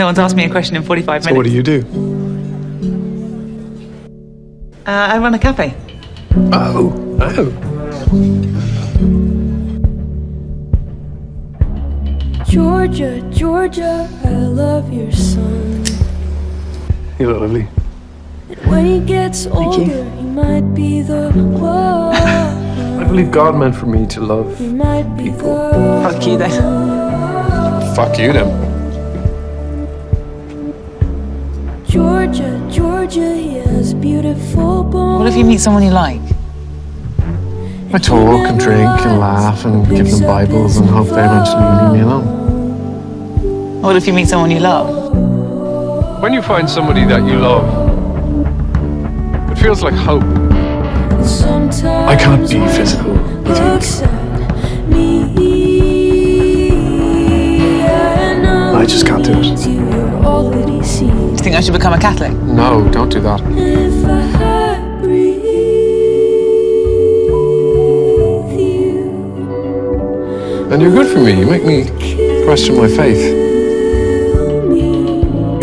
No one's asked me a question in 45 minutes. So what do you do? Uh, I run a cafe. Oh, oh. Georgia, Georgia, I love your son. You look lovely. When he gets older, he might be the one. I believe God meant for me to love. He might be People. the Fuck you then. Fuck you then. Georgia, Georgia, he has beautiful bones. What if you meet someone you like? I talk and drink and laugh and give them Bibles and hope they eventually leave me alone. What if you meet someone you love? When you find somebody that you love, it feels like hope. I can't be physical with you. looks at me. I know I just can't do it. You're all that he sees. Do you think I should become a Catholic? No, don't do that. If I had you, And you're good for me. You make me question my faith.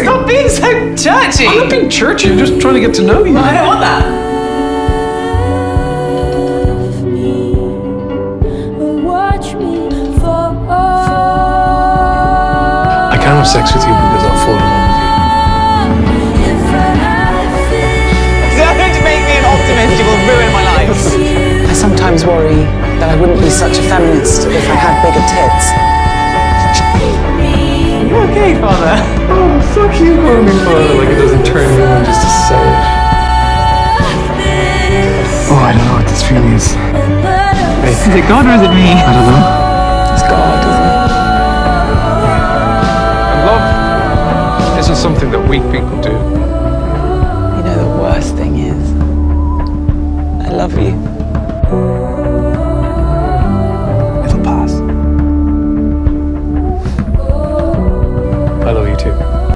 Stop being so churchy! I'm not being churchy. I'm just trying to get to know you. I don't want that. Have sex with you because I'll fall in love with If I had Don't make me an optimist, you will ruin my life. I sometimes worry that I wouldn't be such a feminist if I had bigger tits. You okay, father? Oh, fuck you, calling me father. Like it doesn't turn me on just to say it. Oh, I don't know what this feeling is. Hey, Is it God or is it me? I don't know. It's God, This is something that weak people do. You know, the worst thing is, I love you. It'll pass. I love you too.